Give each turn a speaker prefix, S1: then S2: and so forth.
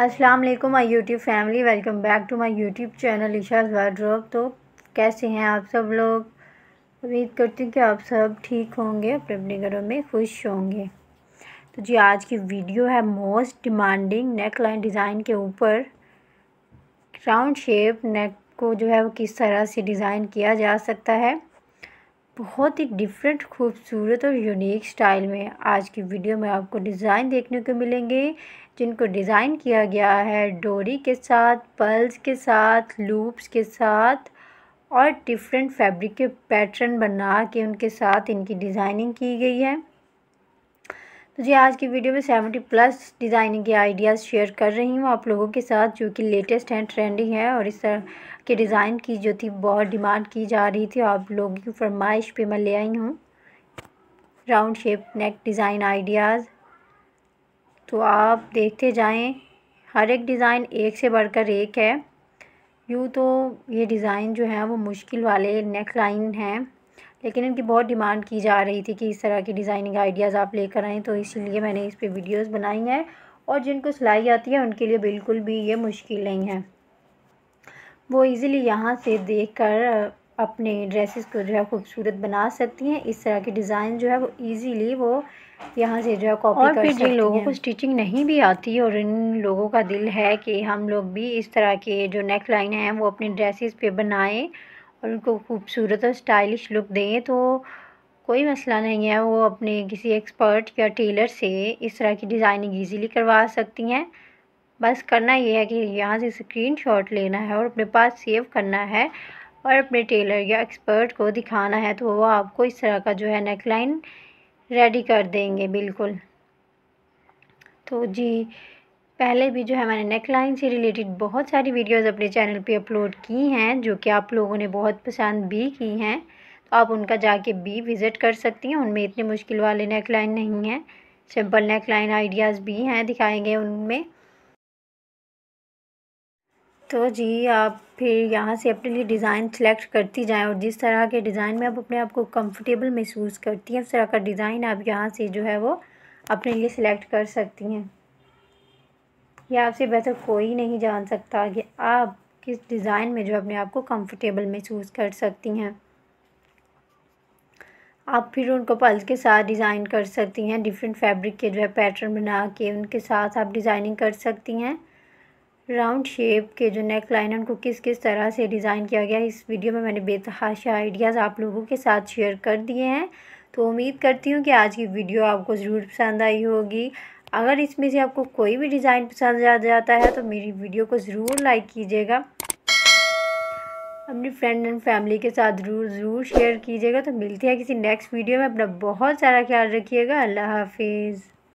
S1: अस्सलाम वालेकुम my YouTube family. Welcome back to my YouTube channel Isha's wardrobe तो कैसे हैं आप सब लोग? उम्मीद करती हूँ कि आप सब ठीक होंगे, अपने अपने घरों में खुश होंगे। तो जी, आज की वीडियो है most demanding neckline design के ऊपर। राउंड शेप नेक को जो है वो किस तरह से डिज़ाइन किया जा सकता है। बहुत ही डिफरेंट खूबसूरत और यूनिक स्टाइल में आज की वीडियो में आपको डिज़ाइन देखने को मिलेंगे, जिनको डिज़ाइन किया गया है डोरी के साथ पल्स के साथ लूप्स के साथ और डिफरेंट फैब्रिक के पैटर्न बना के उनके साथ इनकी डिज़ाइनिंग की गई है। जी, आज की वीडियो में सेवेंटी प्लस डिज़ाइनिंग के आइडियाज़ शेयर कर रही हूँ आप लोगों के साथ, जो कि लेटेस्ट हैं ट्रेंडिंग है और इस तरह के डिज़ाइन की जो थी, बहुत डिमांड की जा रही थी। आप लोगों की फरमाइश पे मैं ले आई हूँ। Round shape neck design ideas. तो आप देखते जाएँ, हर एक डिज़ाइन एक से बढ़कर एक है। यूँ तो ये डिज़ाइन जो है, वो मुश्किल वाले नेक लाइन हैं। लेकिन इनकी बहुत डिमांड की जा रही थी कि इस तरह की डिज़ाइनिंग आइडियाज़ आप लेकर आएँ तो इसीलिए मैंने इस पर वीडियोस बनाई हैं और जिनको सिलाई आती है उनके लिए बिल्कुल भी ये मुश्किल नहीं है। वो इजीली यहाँ से देखकर अपने ड्रेसेस को जो है खूबसूरत बना सकती हैं। इस तरह के डिज़ाइन जो है वो इजीली वो यहाँ से जो है कॉपी और फिर जिन लोगों को स्टिचिंग नहीं भी आती और इन लोगों का दिल है कि हम लोग भी इस तरह के जो नेक लाइन हैं वो अपने ड्रेसेस पे बनाएँ और उनको खूबसूरत और स्टाइलिश लुक दें तो कोई मसला नहीं है। वो अपने किसी एक्सपर्ट या टेलर से इस तरह की डिज़ाइनिंग ईजीली करवा सकती हैं। बस करना ये है कि यहाँ से स्क्रीन शॉट लेना है और अपने पास सेव करना है और अपने टेलर या एक्सपर्ट को दिखाना है तो वो आपको इस तरह का जो है नेक लाइन रेडी कर देंगे, बिल्कुल। तो जी पहले भी जो है मैंने नेक लाइन से रिलेटेड बहुत सारी वीडियोस अपने चैनल पे अपलोड की हैं, जो कि आप लोगों ने बहुत पसंद भी की हैं। तो आप उनका जाके भी विज़िट कर सकती हैं, उनमें इतने मुश्किल वाले नेक लाइन नहीं हैं। सिंपल नेक लाइन आइडियाज़ भी हैं दिखाए गए उनमें। तो जी, आप फिर यहाँ से अपने लिए डिज़ाइन सेलेक्ट करती जाएँ और जिस तरह के डिज़ाइन में आप अपने आप को कंफर्टेबल महसूस करती हैं, उस तरह का डिज़ाइन आप यहाँ से जो है वो अपने लिए सिलेक्ट कर सकती हैं। यह आपसे बेहतर कोई नहीं जान सकता कि आप किस डिज़ाइन में जो अपने आप को कंफर्टेबल महसूस कर सकती हैं। आप फिर उनको पल्स के साथ डिज़ाइन कर सकती हैं डिफरेंट फैब्रिक के जो है पैटर्न बना के उनके साथ आप डिज़ाइनिंग कर सकती हैं। राउंड शेप के जो नेक लाइन उनको किस किस तरह से डिज़ाइन किया गया इस वीडियो में मैंने बेतहाशा आइडियाज़ आप लोगों के साथ शेयर कर दिए हैं। तो उम्मीद करती हूँ कि आज की वीडियो आपको ज़रूर पसंद आई होगी। अगर इसमें से आपको कोई भी डिज़ाइन पसंद आ जाता है तो मेरी वीडियो को ज़रूर लाइक कीजिएगा। अपनी फ्रेंड एंड फैमिली के साथ ज़रूर ज़रूर शेयर कीजिएगा। तो मिलती है किसी नेक्स्ट वीडियो में। अपना बहुत सारा ख्याल रखिएगा। अल्लाह हाफिज़।